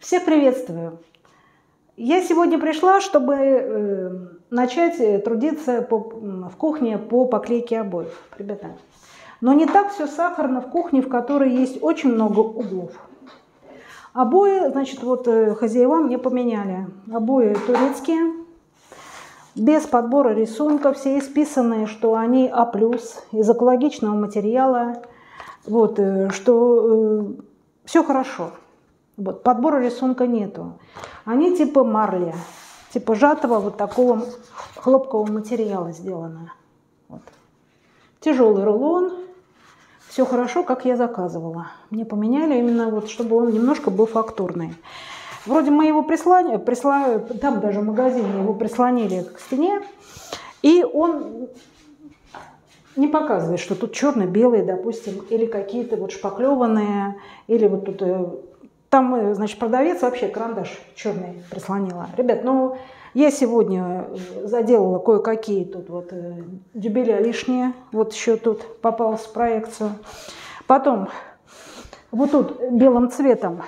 Всех приветствую! Я сегодня пришла, чтобы э, начать трудиться по, в кухне по поклейке обоев, ребята. Но не так все сахарно в кухне, в которой есть очень много углов. Обои, значит, вот э, хозяева мне поменяли. Обои турецкие, без подбора рисунков, все исписанные, что они А+, из экологичного материала, вот, э, что э, все хорошо. Вот, подбора рисунка нету. Они типа марли, типа сжатого вот такого хлопкового материала сделано. Вот. Тяжелый рулон, все хорошо, как я заказывала. Мне поменяли именно вот, чтобы он немножко был фактурный. Вроде мы его прислали, присла... там даже в магазине его прислонили к стене, и он не показывает, что тут черно-белые, допустим, или какие-то вот шпаклеванные, или вот тут э, там, э, значит, продавец вообще карандаш черный прислонила. Ребят, ну, я сегодня э, заделала кое-какие тут вот э, дюбеля лишние. Вот еще тут попалась в проекцию. Потом вот тут белым цветом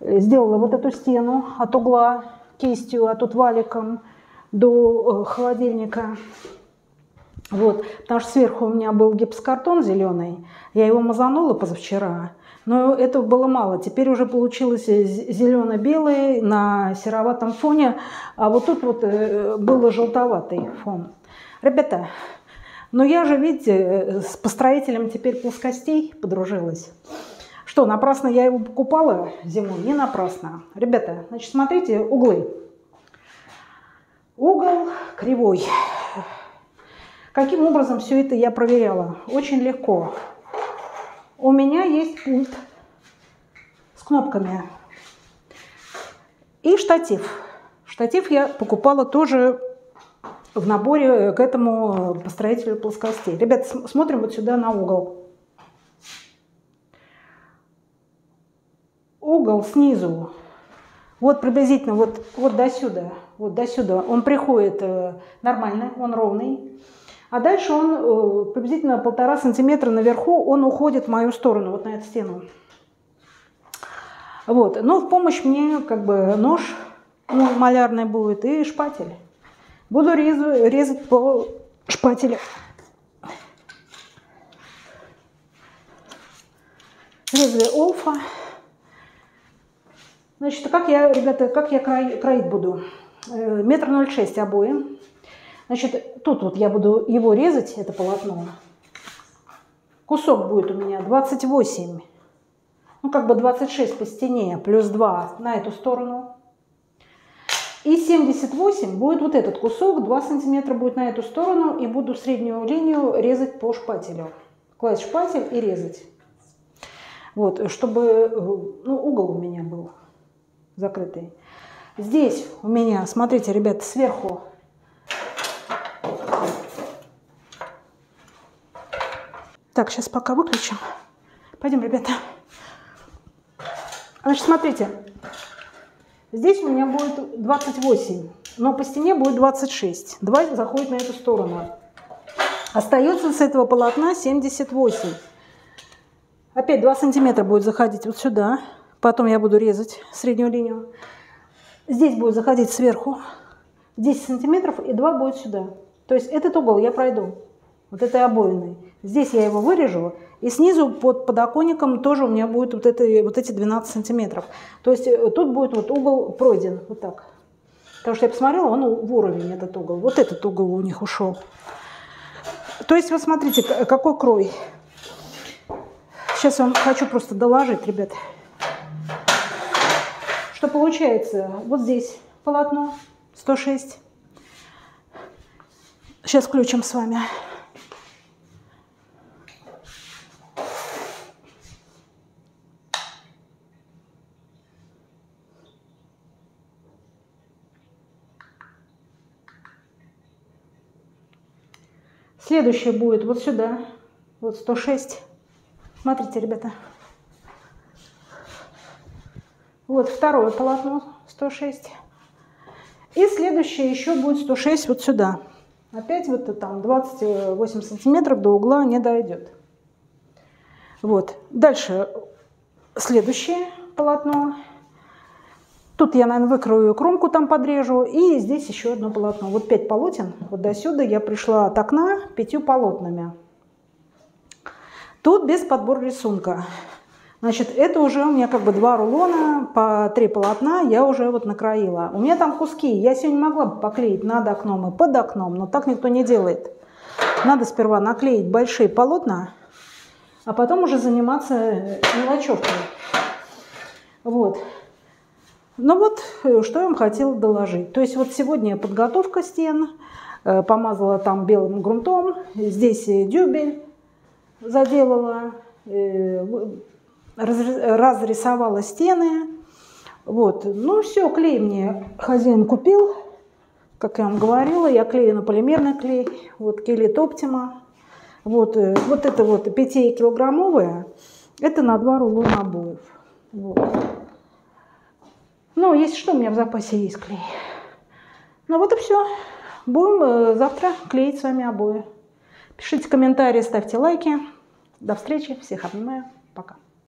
сделала вот эту стену от угла кистью, а тут валиком до холодильника. Вот, потому что сверху у меня был гипсокартон зеленый. Я его мазанула позавчера. Но этого было мало. Теперь уже получилось зелено-белый на сероватом фоне, а вот тут вот э, был желтоватый фон. Ребята, но я же, видите, с построителем теперь плоскостей подружилась. Что, напрасно я его покупала зимой? Не напрасно. Ребята, значит, смотрите, углы. Угол кривой. Каким образом все это я проверяла? Очень легко у меня есть пульт с кнопками и штатив. Штатив я покупала тоже в наборе к этому построителю плоскостей. Ребят, смотрим вот сюда на угол. Угол снизу, вот приблизительно вот, вот до сюда, вот до сюда, он приходит э, нормально, он ровный. А дальше он э, приблизительно полтора сантиметра наверху, он уходит в мою сторону, вот на эту стену. Вот. Но в помощь мне как бы нож ну, малярный будет и шпатель. Буду резу, резать по шпателю. Лезвие олфа. Значит, как я, ребята, как я кроить буду? Э, метр ноль шесть обои. Значит, тут вот я буду его резать, это полотно. Кусок будет у меня 28. Ну, как бы 26 по стене, плюс 2 на эту сторону. И 78 будет вот этот кусок, 2 сантиметра будет на эту сторону, и буду среднюю линию резать по шпателю. Класть шпатель и резать. Вот, чтобы ну, угол у меня был закрытый. Здесь у меня, смотрите, ребята, сверху Так, сейчас пока выключим. Пойдем, ребята. Значит, смотрите. Здесь у меня будет 28, но по стене будет 26. 2 заходит на эту сторону. Остается с этого полотна 78. Опять 2 сантиметра будет заходить вот сюда. Потом я буду резать среднюю линию. Здесь будет заходить сверху 10 сантиметров и 2 будет сюда. То есть этот угол я пройду вот этой обоиной. Здесь я его вырежу, и снизу под подоконником тоже у меня будет вот, это, вот эти 12 сантиметров. То есть э, тут будет вот угол пройден, вот так. Потому что я посмотрела, он в уровень, этот угол. Вот этот угол у них ушел. То есть, вот смотрите, какой крой. Сейчас вам хочу просто доложить, ребят. Что получается? Вот здесь полотно 106. Сейчас включим с вами. Следующее будет вот сюда, вот 106. Смотрите, ребята. Вот второе полотно 106. И следующее еще будет 106 вот сюда. Опять вот там 28 сантиметров до угла не дойдет. Вот. Дальше следующее полотно. Тут я, наверное, выкрою кромку, там подрежу. И здесь еще одно полотно. Вот пять полотен. Вот до сюда я пришла от окна пятью полотнами. Тут без подбора рисунка. Значит, это уже у меня как бы два рулона по три полотна я уже вот накроила. У меня там куски. Я сегодня могла бы поклеить над окном и под окном, но так никто не делает. Надо сперва наклеить большие полотна, а потом уже заниматься мелочевкой. Вот. Ну вот, э, что я вам хотела доложить. То есть вот сегодня подготовка стен, э, помазала там белым грунтом, здесь дюбель заделала, э, разрисовала стены. Вот, ну все, клей мне хозяин купил, как я вам говорила, я клею на полимерный клей, вот Келит Оптима. Вот, вот это вот 5-килограммовая, это на два рулона обоев. Вот. Ну, если что, у меня в запасе есть клей. Ну вот и все. Будем э, завтра клеить с вами обои. Пишите комментарии, ставьте лайки. До встречи. Всех обнимаю.